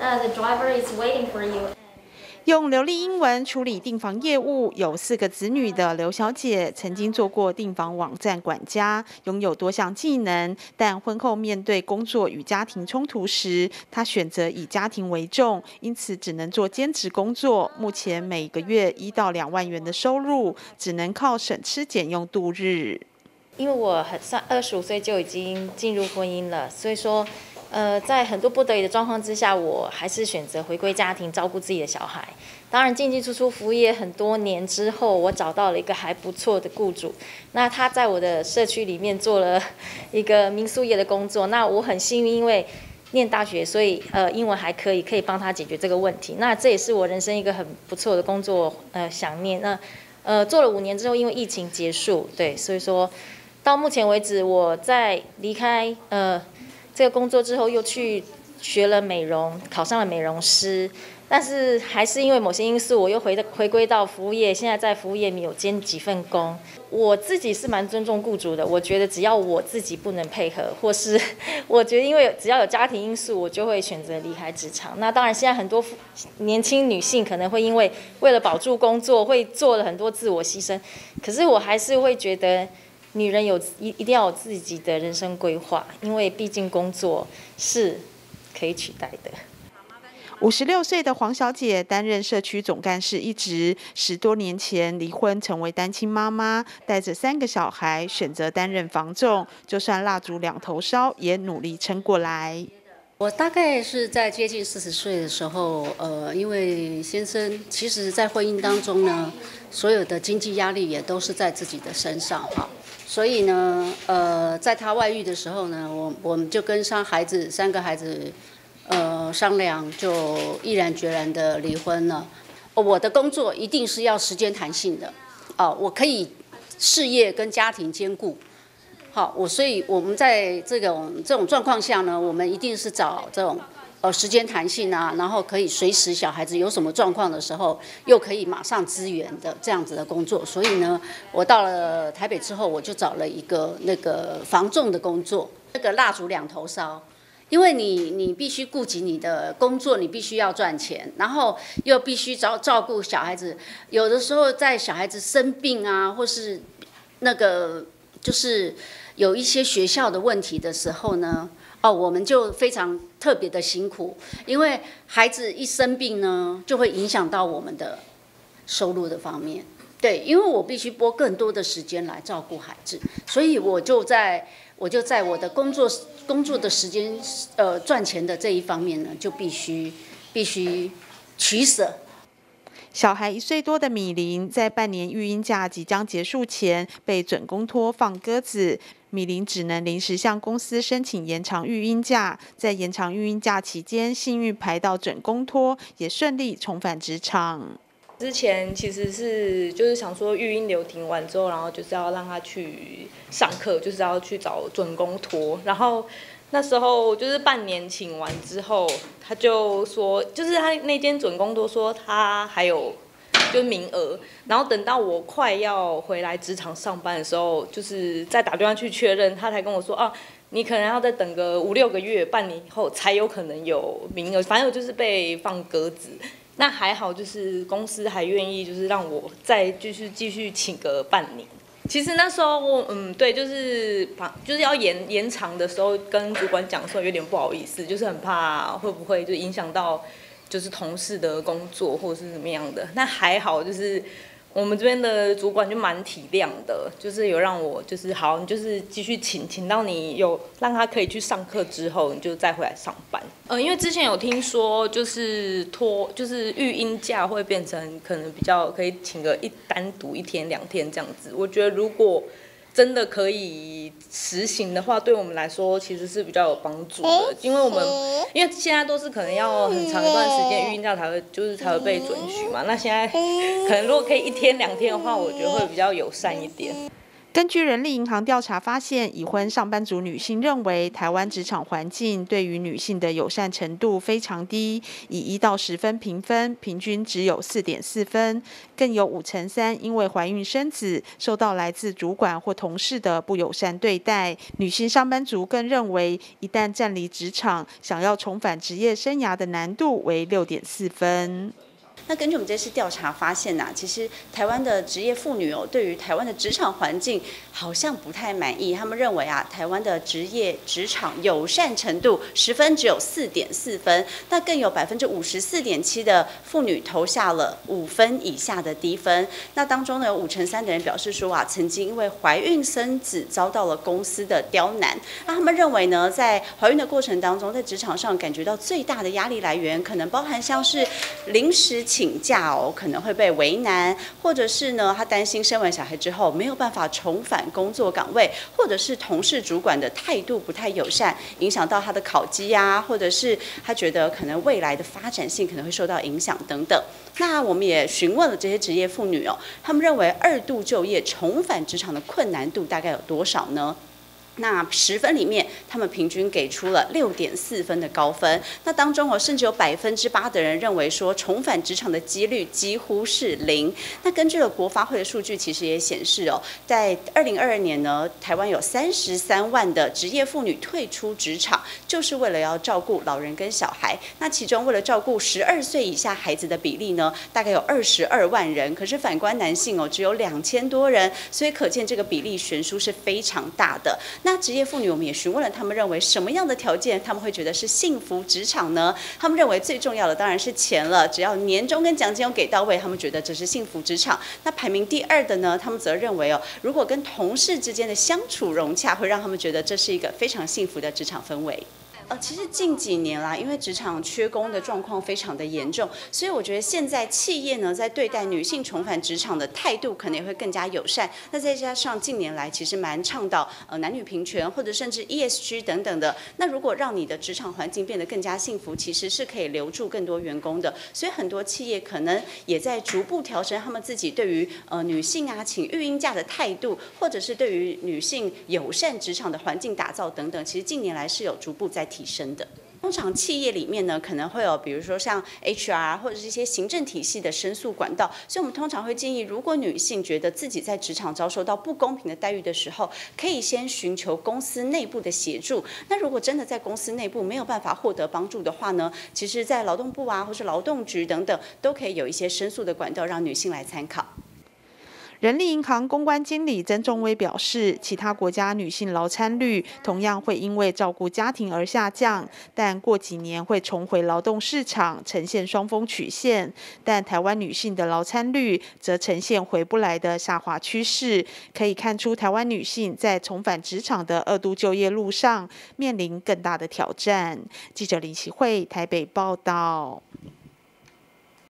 uh, the driver is waiting for you. 用流利英文处理订房业务，有四个子女的刘小姐曾经做过订房网站管家，拥有多项技能。但婚后面对工作与家庭冲突时，她选择以家庭为重，因此只能做兼职工作。目前每个月一到两万元的收入，只能靠省吃俭用度日。因为我很算二十五岁就已经进入婚姻了，所以说。呃，在很多不得已的状况之下，我还是选择回归家庭，照顾自己的小孩。当然，进进出出服务业很多年之后，我找到了一个还不错的雇主。那他在我的社区里面做了一个民宿业的工作。那我很幸运，因为念大学，所以呃英文还可以，可以帮他解决这个问题。那这也是我人生一个很不错的工作。呃，想念那呃做了五年之后，因为疫情结束，对，所以说到目前为止，我在离开呃。这个工作之后又去学了美容，考上了美容师，但是还是因为某些因素，我又回回归到服务业。现在在服务业里有兼几份工。我自己是蛮尊重雇主的，我觉得只要我自己不能配合，或是我觉得因为只要有家庭因素，我就会选择离开职场。那当然，现在很多年轻女性可能会因为为了保住工作，会做了很多自我牺牲。可是我还是会觉得。女人有一一定要有自己的人生规划，因为毕竟工作是可以取代的。五十六岁的黄小姐担任社区总干事一职，十多年前离婚成为单亲妈妈，带着三个小孩选择担任房仲，就算蜡烛两头烧，也努力撑过来。我大概是在接近四十岁的时候，呃，因为先生其实在婚姻当中呢，所有的经济压力也都是在自己的身上哈。所以呢，呃，在他外遇的时候呢，我我们就跟上孩子三个孩子，呃，商量就毅然决然的离婚了。我的工作一定是要时间弹性的，哦，我可以事业跟家庭兼顾。好，我所以我们在这种这种状况下呢，我们一定是找这种。呃，时间弹性啊，然后可以随时小孩子有什么状况的时候，又可以马上支援的这样子的工作。所以呢，我到了台北之后，我就找了一个那个防重的工作，那个蜡烛两头烧，因为你你必须顾及你的工作，你必须要赚钱，然后又必须照照顾小孩子。有的时候在小孩子生病啊，或是那个就是有一些学校的问题的时候呢。哦，我们就非常特别的辛苦，因为孩子一生病呢，就会影响到我们的收入的方面。对，因为我必须拨更多的时间来照顾孩子，所以我就在我就在我的工作工作的时间呃赚钱的这一方面呢，就必须必须取舍。小孩一岁多的米林，在半年育婴假即将结束前，被准公托放鸽子。米林只能临时向公司申请延长育婴假。在延长育婴假期间，幸运排到准公托，也顺利重返职场。之前其实是就是想说，育婴流停完之后，然后就是要让他去上课，就是要去找准公托，然后。那时候就是半年请完之后，他就说，就是他那间准工都说他还有就名额，然后等到我快要回来职场上班的时候，就是再打电话去确认，他才跟我说啊，你可能要再等个五六个月，半年以后才有可能有名额，反正就是被放鸽子。那还好，就是公司还愿意就是让我再继续继续请个半年。其实那时候，嗯，对，就是把就是要延延长的时候，跟主管讲说有点不好意思，就是很怕会不会就影响到就是同事的工作或者是怎么样的。那还好，就是。我们这边的主管就蛮体谅的，就是有让我就是好，你就是继续请，请到你有让他可以去上课之后，你就再回来上班。呃，因为之前有听说，就是拖，就是育婴假会变成可能比较可以请个一单独一天两天这样子。我觉得如果。真的可以实行的话，对我们来说其实是比较有帮助的，因为我们因为现在都是可能要很长一段时间孕假才会就是才会被准许嘛。那现在可能如果可以一天两天的话，我觉得会比较友善一点。根据人力银行调查发现，已婚上班族女性认为台湾职场环境对于女性的友善程度非常低，以一到十分评分，平均只有四点四分。更有五成三因为怀孕生子，受到来自主管或同事的不友善对待。女性上班族更认为，一旦暂离职场，想要重返职业生涯的难度为六点四分。那根据我们这次调查发现呐，其实台湾的职业妇女哦，对于台湾的职场环境好像不太满意。他们认为啊，台湾的职业职场友善程度十分只有四点四分，那更有百分之五十四点七的妇女投下了五分以下的低分。那当中呢，有五成三的人表示说啊，曾经因为怀孕生子遭到了公司的刁难。那他们认为呢，在怀孕的过程当中，在职场上感觉到最大的压力来源，可能包含像是临时。请假哦，可能会被为难，或者是呢，他担心生完小孩之后没有办法重返工作岗位，或者是同事主管的态度不太友善，影响到他的考绩呀，或者是他觉得可能未来的发展性可能会受到影响等等。那我们也询问了这些职业妇女哦，他们认为二度就业重返职场的困难度大概有多少呢？那十分里面，他们平均给出了六点四分的高分。那当中哦，甚至有百分之八的人认为说，重返职场的几率几乎是零。那根据了国发会的数据，其实也显示哦，在二零二二年呢，台湾有三十三万的职业妇女退出职场，就是为了要照顾老人跟小孩。那其中为了照顾十二岁以下孩子的比例呢，大概有二十二万人。可是反观男性哦，只有两千多人。所以可见这个比例悬殊是非常大的。那那职业妇女，我们也询问了他们认为什么样的条件他们会觉得是幸福职场呢？他们认为最重要的当然是钱了，只要年终跟奖金有给到位，他们觉得这是幸福职场。那排名第二的呢，他们则认为哦，如果跟同事之间的相处融洽，会让他们觉得这是一个非常幸福的职场氛围。呃，其实近几年啦，因为职场缺工的状况非常的严重，所以我觉得现在企业呢，在对待女性重返职场的态度，可能也会更加友善。那再加上近年来其实蛮倡导呃男女平权，或者甚至 ESG 等等的。那如果让你的职场环境变得更加幸福，其实是可以留住更多员工的。所以很多企业可能也在逐步调整他们自己对于呃女性啊请育婴假的态度，或者是对于女性友善职场的环境打造等等。其实近年来是有逐步在提。提升的，通常企业里面呢，可能会有，比如说像 HR 或者是一些行政体系的申诉管道，所以我们通常会建议，如果女性觉得自己在职场遭受到不公平的待遇的时候，可以先寻求公司内部的协助。那如果真的在公司内部没有办法获得帮助的话呢，其实，在劳动部啊，或是劳动局等等，都可以有一些申诉的管道，让女性来参考。人力银行公关经理曾仲威表示，其他国家女性劳参率同样会因为照顾家庭而下降，但过几年会重回劳动市场，呈现双峰曲线。但台湾女性的劳参率则呈现回不来的下滑趋势，可以看出台湾女性在重返职场的二度就业路上面临更大的挑战。记者林奇慧台北报道。